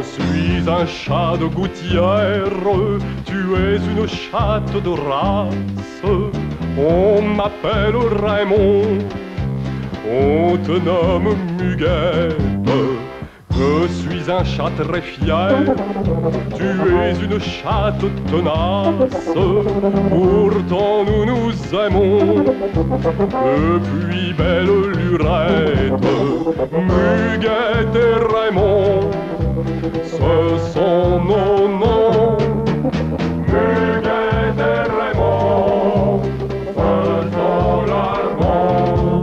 Je suis un chat de gouttière, tu es une chatte de race. On m'appelle Raymond, on te nomme Muguette. Je suis un chat très fier, tu es une chatte tenace. Pourtant nous nous aimons, depuis belle lurette. Muguette ce sont nos noms. Muguette et Raymond, leurs noms.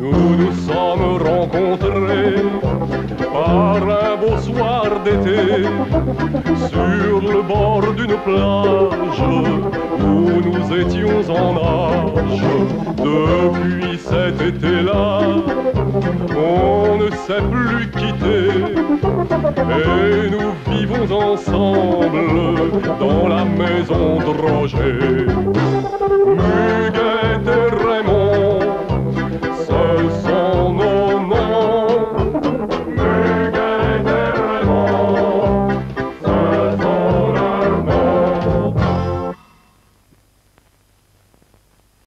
Nous nous sommes d'été sur le bord d'une plage où nous étions en âge. Depuis cet été-là, on ne s'est plus quitté et nous vivons ensemble dans la maison de Roger.